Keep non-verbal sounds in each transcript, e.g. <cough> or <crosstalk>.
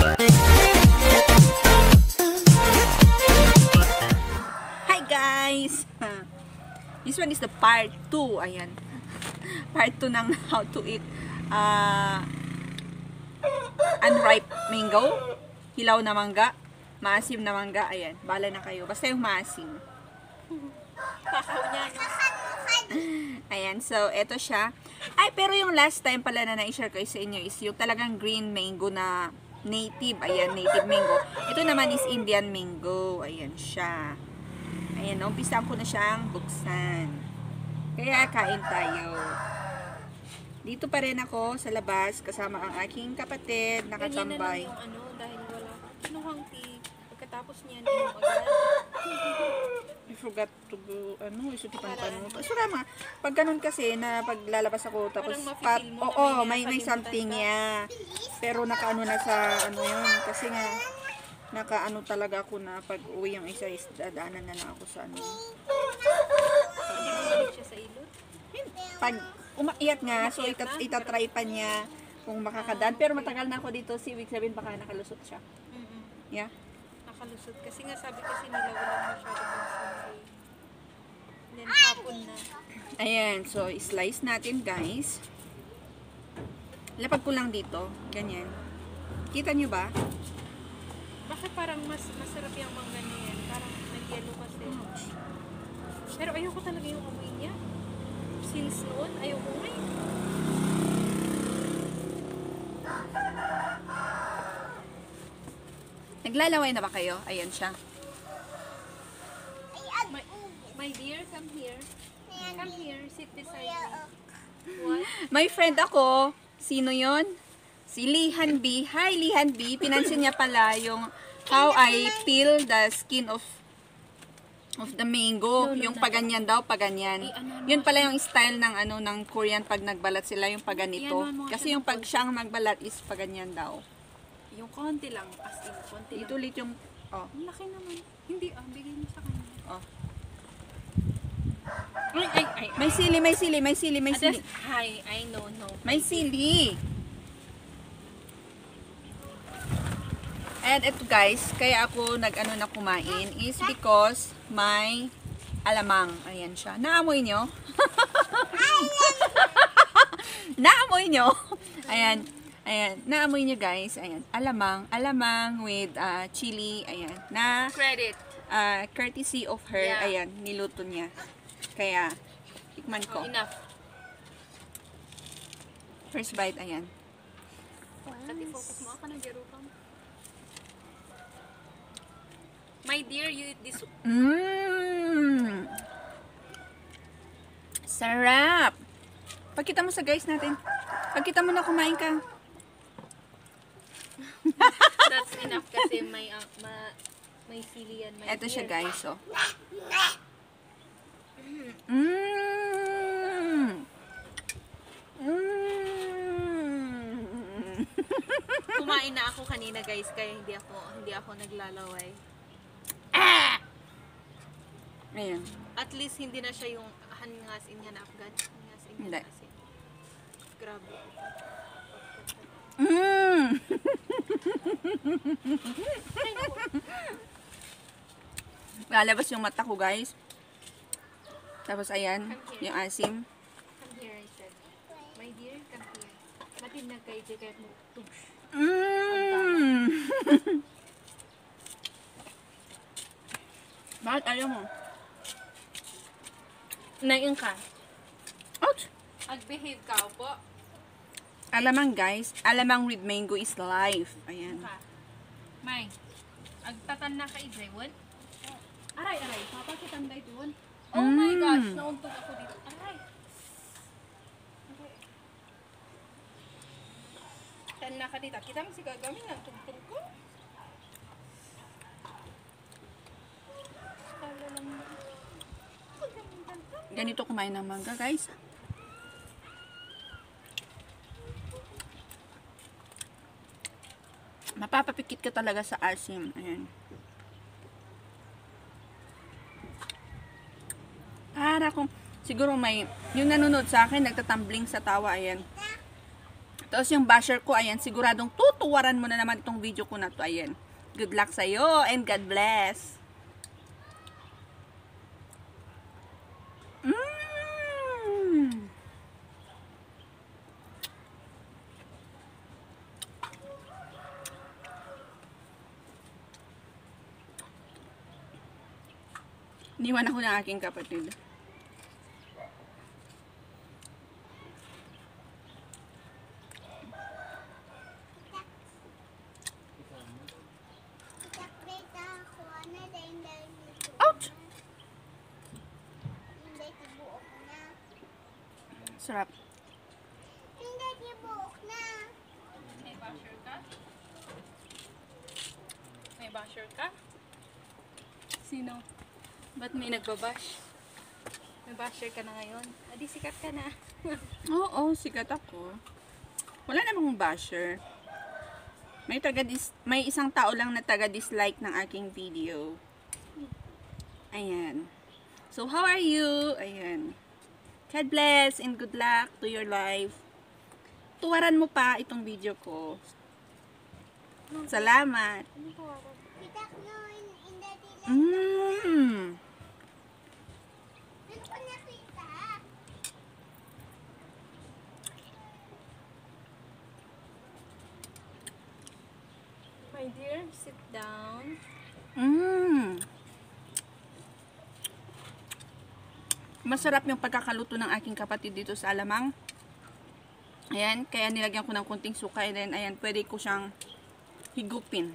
Hi guys! <laughs> This one is the part 2. Ayan. <laughs> Part 2 ng how to eat uh, unripe mango. Hilaw na mangga. Maasim na mangga. Ayan. Bala na kayo. Basta yung maasim. No? <laughs> Ayan. So, eto siya. Ay, pero yung last time pala na na-share ko sa inyo is yung talagang green mango na native. Ayan, native mango. Ito naman is Indian mango. Ayan siya. Ayan, umpisan ko na siyang buksan. Kaya kain tayo. Dito pa rin ako sa labas kasama ang aking kapatid Ganyan na lang nakatambay. yung ano, dahil wala ka. Kinuhang tea. Pagkatapos niyan, inom agad. I forgot to go, ano, isutipan pa no. So, mga, pag ganun kasi, na paglalabas ako, tapos, pat, na oo, may may, may nakalimutan something niya. Pero nakaano na sa, ano yun, kasi nga, nakaano talaga ako na pag uwi yung isa is dadaanan na lang ako sa ano. Siya sa ilot. Pag umakyat nga, so itat, na? itatry pa niya kung makakadaan. Pero matagal na ako dito, si week sabihin baka nakalusot siya. Yeah? Nakalusot. Kasi nga sabi kasi nila walang masyado concentrate. Then hapon na. Ayan, so slice natin guys. Lapag ko lang dito, ganyan. Kita nyo ba? Bakit parang mas masarap yung mangga na yan? Parang nag-yellow kasi. Pero ayoko talaga yung amoy niya. Since noon, ayoko nga Naglalaway na ba kayo? Ayan siya. My, my dear, come here. Come here, sit beside me. What? May friend ako. Sino yon? Si Lihan B. Hi, Lihan B. Pinansin niya pala yung how I peel the skin of of the mango. yung paganyan daw, paganyan. Eh, ano, ano, Yun pala yung style ng ano ng Korean pag nagbalat sila yung paganito. Kasi yung pag siyang magbalat is paganyan daw. Yung konti lang, as in, konti Ito ulit yung oh. Ang laki naman. Hindi ah, bigay niyo sa kanya. Oh. Ay, ay, ay. May sili, may sili, may sili, may sili. hi, I know, no. May sili. And ito guys, kaya ako nag-ano na kumain is because may alamang. Ayan siya. Naamoy nyo? <laughs> Naamoy nyo? Ayan. Ayan. Naamoy nyo guys. Ayan. Alamang. Alamang with uh, chili. Ayan. Na Credit. uh, courtesy of her. Yeah. Ayan. Niluto niya. Kaya, tikman ko. Oh, enough. First bite. Ayan. Focus mo. My dear, you eat this. Mmm. Sarap. Pagkita mo sa guys natin. Pagkita mo na kumain ka. That's enough kasi may uh, ma, may sili yan. My Ito siya guys, oh. Mmm. Mmm. Kumain na ako kanina guys, kaya hindi ako hindi ako naglalaway. Ayan. At least hindi na siya yung hangas in yan Afghan. Hangas in Hindi. yan kasi. Grabe. Mmm. <laughs> Lalabas yung mata ko guys. Tapos ayan, yung asim. Mmm. <laughs> Bakit ayaw mo? Naing ka. Ouch! Ag-behave ka po. Alamang guys, alamang with mango is life. Ayan. May. Agtatan na kay Jewon. Aray, aray. Papakitan ba ito? Oh my Mm. gosh, nauntog ako dito. Aray. Aray. Tan na ka dito. Kita mo si gagawin ng tugtog ko. Ganito kumain ng mangga guys. Mapapapikit ka talaga sa asim. Ayan. Para kung siguro may yung nanonood sa akin nagtatumbling sa tawa ayan. Tapos yung basher ko, ayan, siguradong tutuwaran mo na naman itong video ko na to. Ayan. Good luck sa'yo and God bless. Iniwan ako ng aking kapatid. Hindi. Sarap. Hindi tibuok na. May basher ka? May basher ka? Sino? Ba't may nagbabash? May basher ka na ngayon? Adi, sikat ka na. <laughs> Oo, sikat ako. Wala namang basher. May taga dis may isang tao lang na taga dislike ng aking video. Ayan. So how are you? Ayan. God bless and good luck to your life. Tuwaran mo pa itong video ko. Salamat. Mmm. My dear, sit down. Mmm. Masarap yung pagkakaluto ng aking kapatid dito sa alamang. Ayan, kaya nilagyan ko ng kunting suka and then ayan, pwede ko siyang higupin.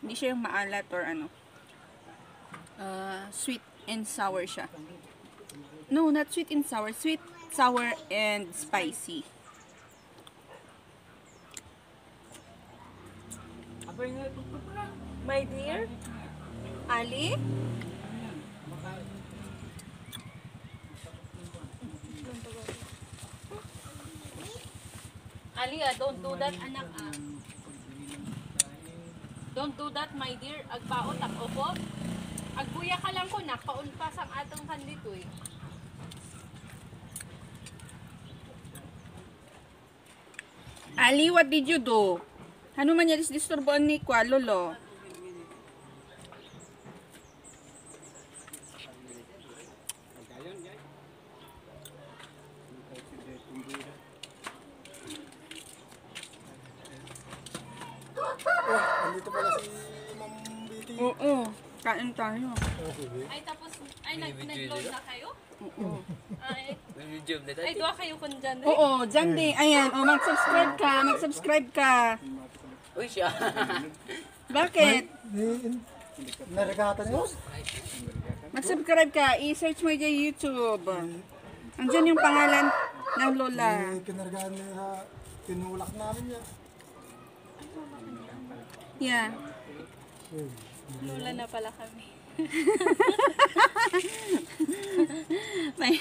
Hindi siya yung maalat or ano. Uh, sweet and sour siya. No, not sweet and sour. Sweet, sour, and spicy. My dear? Ali? Ali, ah, don't do that, anak. Ah. Don't do that, my dear. Agbaot, ak opo. Agbuya ka lang ko, nakaon pa sa atong kandito eh. Ali, what did you do? Ano man yan disturboan ni Kwa, lolo? Andito pala si Ma'am Betty. Oo, kain tayo. Oh. Ay, tapos, ay, nag, nag-load na kayo? Oo. Ay, ay, doa kayo kun dyan. eh. Oo, dyan din. Ayan, o mag-subscribe ka, mag-subscribe ka. Uy, siya. <laughs> Bakit? Ni, naregata niyo? Mag-subscribe ka, i-search mo dyan YouTube. Andyan yung pangalan ng lola. Kinargaan niya sa tinulak namin niya. Yeah. Lola na pala kami. May,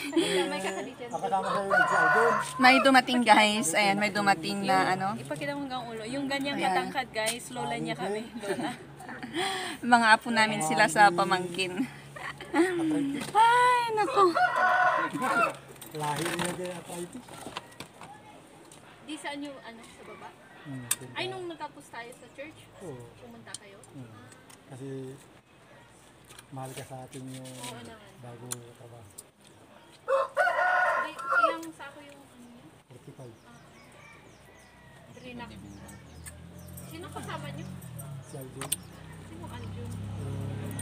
May dumating guys. Ayan, may dumating na ano. Ipakita mo hanggang ulo. Yung ganyang Ayan. katangkad, guys, lola niya kami. Lola. <laughs> Mga apo namin sila sa pamangkin. Ay, nako. Lahi niya kay arthritis. Di saan yung ano, sa baba? Hmm, Ay, nung natapos tayo sa church, pumunta kayo? Hmm. Kasi mahal ka sa atin yung Oo naman. bago trabaho. Di, ilang sako yung ano niya? 45. Drinak. Sino kasama niyo? Si Alvin. Sino Aljun? Eh,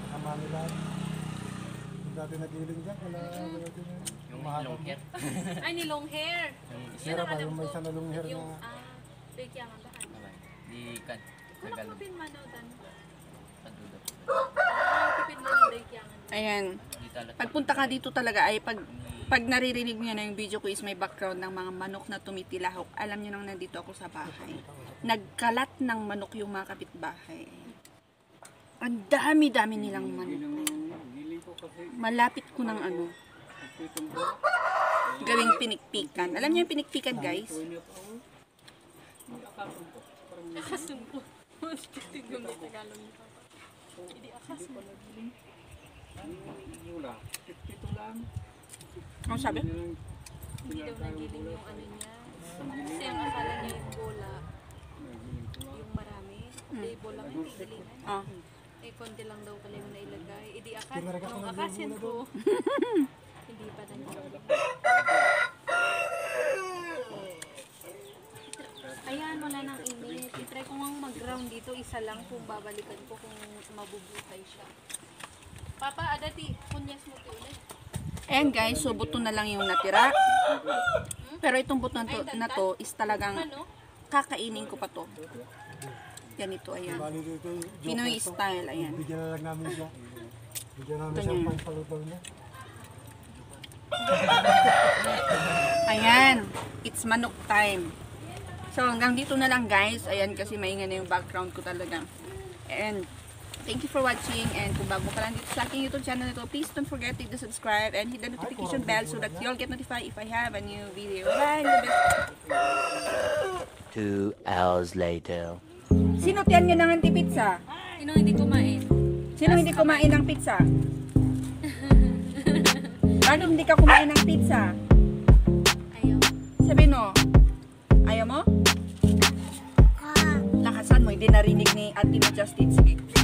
nakamami lahat. Yung dati nagiling dyan, wala wala din yun. Yung mahaba long hair. <laughs> Ay, ni long hair. Sira pa, yung may isa na long hair Yung, na- ah, fake yang bahan. Di kan. Kung Tagal. nakapin man daw Ayan. Pagpunta ka dito talaga ay pag pag naririnig niyo na yung video ko is may background ng mga manok na tumitilahok. Alam niyo nang nandito ako sa bahay. Nagkalat ng manok yung mga kapitbahay. Ang dami-dami nilang manok. Malapit ko ng ano. Gawing pinikpikan. Alam niyo yung pinikpikan, guys? Akasumpo. Mo Tagalog ni Papa. Hindi akasumpo. Ano sabi? Hindi daw nagiling yung ano niya. Kasi ang akala niya yung bola, yung marami. Hindi, bola nga, hindi hilingan. Ah. Eh, konti lang daw pala yung nailagay. Eh, di akal, Kinaraga ko nung ng akasin ko, hindi pa nandiyan. Ayan, wala nang init. I-try ko nga mag-ground dito. Isa lang kung babalikan ko kung mabubutay siya. Papa, adati, kunyas mo ito ulit. Ayan guys, so buto na lang yung natira. Pero itong buto na to, na to is talagang Ano? kakainin ko pa to. Ganito, ayan. Pinoy to. style, ayan. Bigyan na lang namin siya. Bigyan namin siya pang palutaw niya. Ayan, it's manok time. So hanggang dito na lang guys. Ayan kasi maingay na yung background ko talaga. And thank you for watching. And kung bago ka lang dito sa aking YouTube channel nito, please don't forget to hit the subscribe and hit the notification bell so that you'll get notified if I have a new video. Bye! Two hours later. Sino tiyan nyo ng anti-pizza? Sino hindi kumain? Sino hindi kumain ng pizza? <laughs> Bakit hindi ka kumain ng pizza? Ayaw. Sabi no, ayaw mo? Lakasan mo, hindi narinig ni Ate mo Justin. Sige.